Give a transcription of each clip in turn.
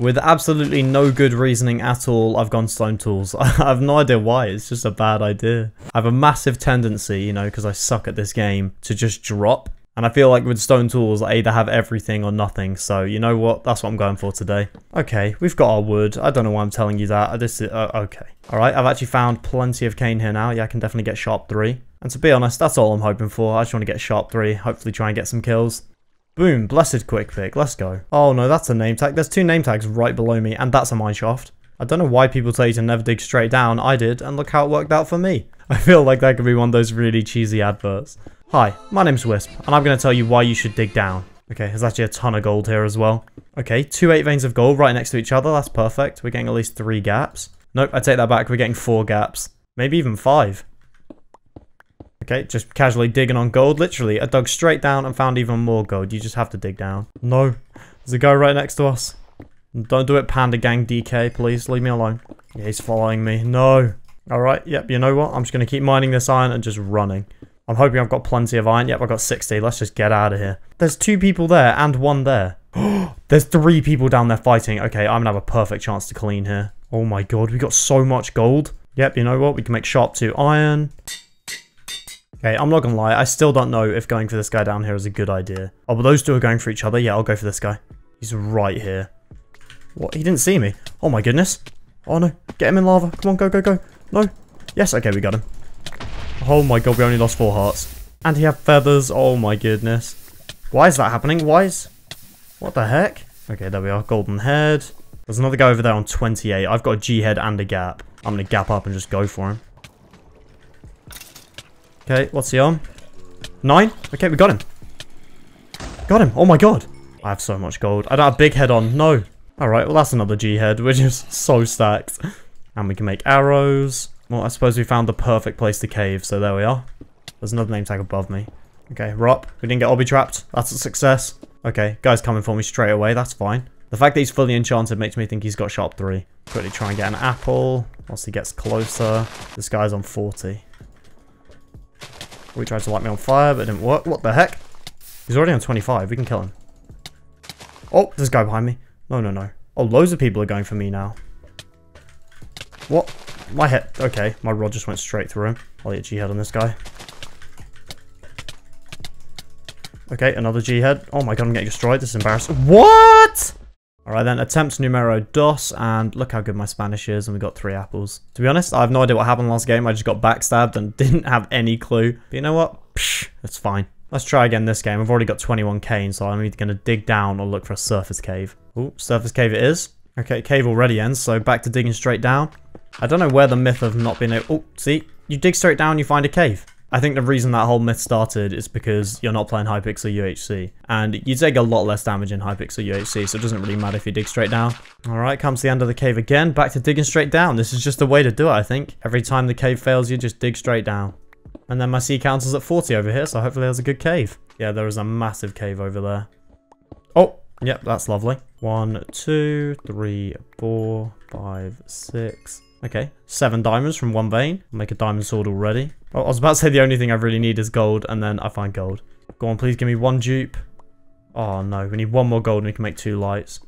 With absolutely no good reasoning at all, I've gone stone tools. I have no idea why, it's just a bad idea. I have a massive tendency, you know, because I suck at this game, to just drop and I feel like with stone tools, I either have everything or nothing. So you know what? That's what I'm going for today. Okay, we've got our wood. I don't know why I'm telling you that. This is, uh, okay. All right, I've actually found plenty of cane here now. Yeah, I can definitely get sharp three. And to be honest, that's all I'm hoping for. I just want to get sharp three. Hopefully try and get some kills. Boom, blessed quick pick. Let's go. Oh no, that's a name tag. There's two name tags right below me, and that's a mine shaft. I don't know why people tell you to never dig straight down. I did, and look how it worked out for me. I feel like that could be one of those really cheesy adverts. Hi, my name's Wisp, and I'm going to tell you why you should dig down. Okay, there's actually a ton of gold here as well. Okay, two 8 veins of gold right next to each other. That's perfect. We're getting at least three gaps. Nope, I take that back. We're getting four gaps. Maybe even five. Okay, just casually digging on gold. Literally, I dug straight down and found even more gold. You just have to dig down. No, there's a guy right next to us. Don't do it, Panda Gang DK, please. Leave me alone. Yeah, he's following me. No. Alright, yep, you know what? I'm just going to keep mining this iron and just running. I'm hoping I've got plenty of iron. Yep, I've got 60. Let's just get out of here. There's two people there and one there. There's three people down there fighting. Okay, I'm going to have a perfect chance to clean here. Oh my god, we got so much gold. Yep, you know what? We can make sharp 2 iron. Okay, I'm not gonna lie, I still don't know if going for this guy down here is a good idea. Oh, but those two are going for each other. Yeah, I'll go for this guy. He's right here. What? He didn't see me. Oh my goodness. Oh no. Get him in lava. Come on, go, go, go. No. Yes, okay, we got him. Oh my god, we only lost four hearts. And he had feathers. Oh my goodness. Why is that happening? Why is... What the heck? Okay, there we are. Golden head. There's another guy over there on 28. I've got a G head and a gap. I'm going to gap up and just go for him. Okay, what's he on? Nine? Okay, we got him. Got him. Oh my god. I have so much gold. I don't have big head on. No. Alright, well that's another G head. We're just so stacked. And we can make arrows. Well, I suppose we found the perfect place to cave, so there we are. There's another name tag above me. Okay, we're up. We didn't get obby trapped. That's a success. Okay, guy's coming for me straight away. That's fine. The fact that he's fully enchanted makes me think he's got sharp 3. Quickly try and get an apple. Once he gets closer. This guy's on 40. We tried to light me on fire, but it didn't work. What the heck? He's already on 25. We can kill him. Oh, there's a guy behind me. No, no, no. Oh, loads of people are going for me now. What? My head. Okay, my rod just went straight through him. I'll get G-head on this guy. Okay, another G-head. Oh my god, I'm getting destroyed. This is embarrassing. What? Alright then, attempt numero dos, and look how good my Spanish is, and we got three apples. To be honest, I have no idea what happened last game. I just got backstabbed and didn't have any clue. But you know what? Psh, it's fine. Let's try again this game. I've already got 21 cane, so I'm either going to dig down or look for a surface cave. Oh, surface cave it is. Okay, cave already ends, so back to digging straight down. I don't know where the myth of not being able... Oh, see? You dig straight down, you find a cave. I think the reason that whole myth started is because you're not playing Hypixel UHC. And you take a lot less damage in Hypixel UHC, so it doesn't really matter if you dig straight down. Alright, comes the end of the cave again. Back to digging straight down. This is just a way to do it, I think. Every time the cave fails, you just dig straight down. And then my C counter's at 40 over here, so hopefully there's a good cave. Yeah, there is a massive cave over there. Oh, yep, that's lovely. One, two, three, four, five, six, Okay, seven diamonds from one vein. Make a diamond sword already. I was about to say the only thing I really need is gold, and then I find gold. Go on, please give me one dupe. Oh no, we need one more gold and we can make two lights.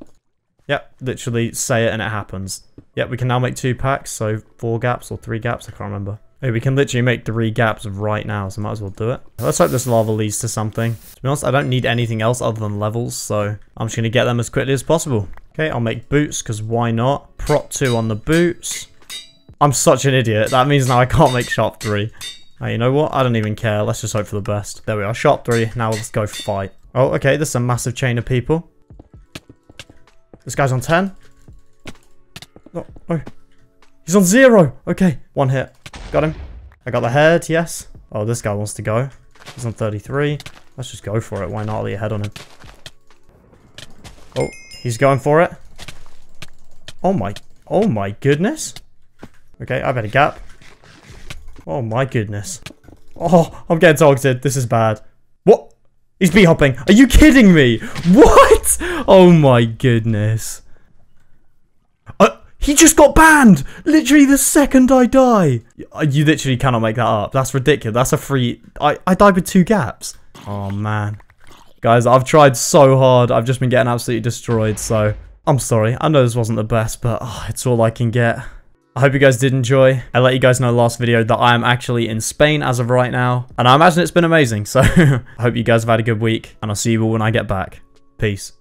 Yep, literally say it and it happens. Yep, we can now make two packs, so four gaps or three gaps, I can't remember. Hey, we can literally make three gaps right now, so might as well do it. Let's hope this lava leads to something. To be honest, I don't need anything else other than levels, so I'm just going to get them as quickly as possible. Okay, I'll make boots, because why not? Prot 2 on the boots. I'm such an idiot. That means now I can't make 3. Oh, you know what? I don't even care. Let's just hope for the best. There we are. Sharp 3. Now let's go fight. Oh, okay. This is a massive chain of people. This guy's on 10. Oh, oh. He's on 0. Okay. One hit. Got him. I got the head. Yes. Oh, this guy wants to go. He's on 33. Let's just go for it. Why not lay a head on him? Oh, he's going for it. Oh my, oh my goodness. Okay, I've had a gap. Oh my goodness. Oh, I'm getting targeted. This is bad. What? He's bee hopping. Are you kidding me? What? Oh my goodness. Uh, he just got banned. Literally the second I die. Uh, you literally cannot make that up. That's ridiculous. That's a free... I, I died with two gaps. Oh man. Guys, I've tried so hard. I've just been getting absolutely destroyed. So I'm sorry. I know this wasn't the best, but oh, it's all I can get. I hope you guys did enjoy. I let you guys know last video that I am actually in Spain as of right now. And I imagine it's been amazing. So I hope you guys have had a good week. And I'll see you all when I get back. Peace.